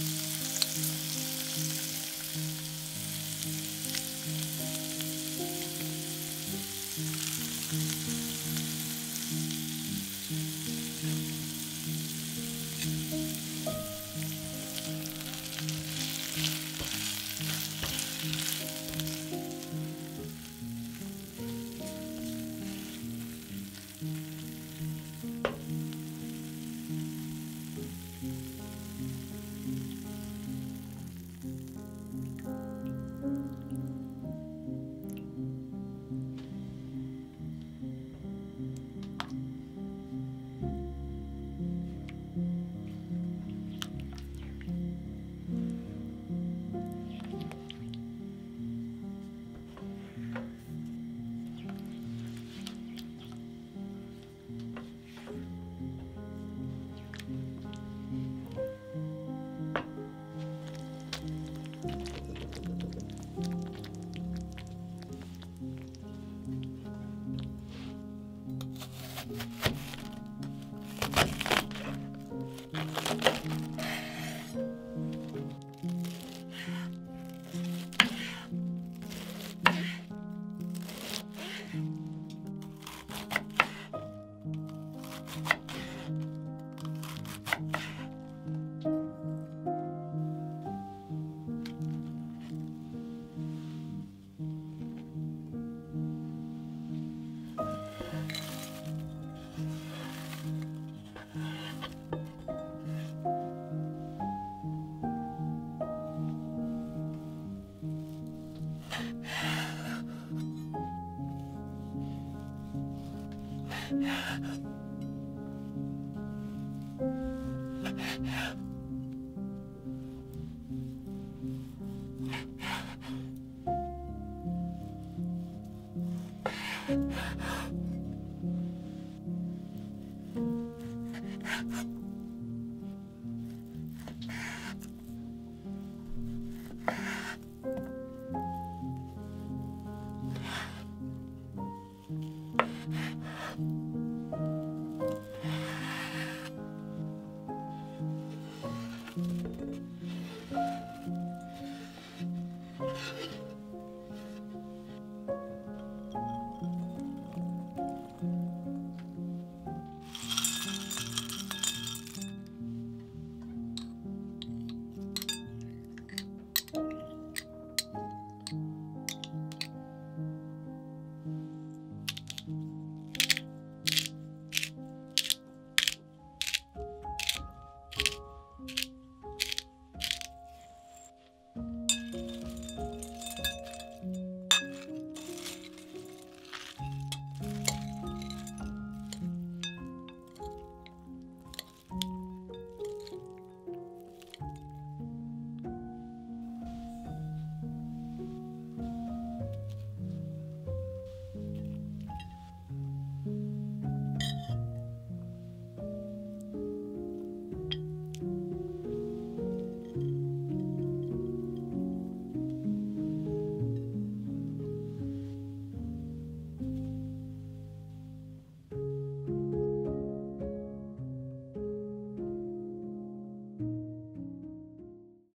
Bye. Yeah.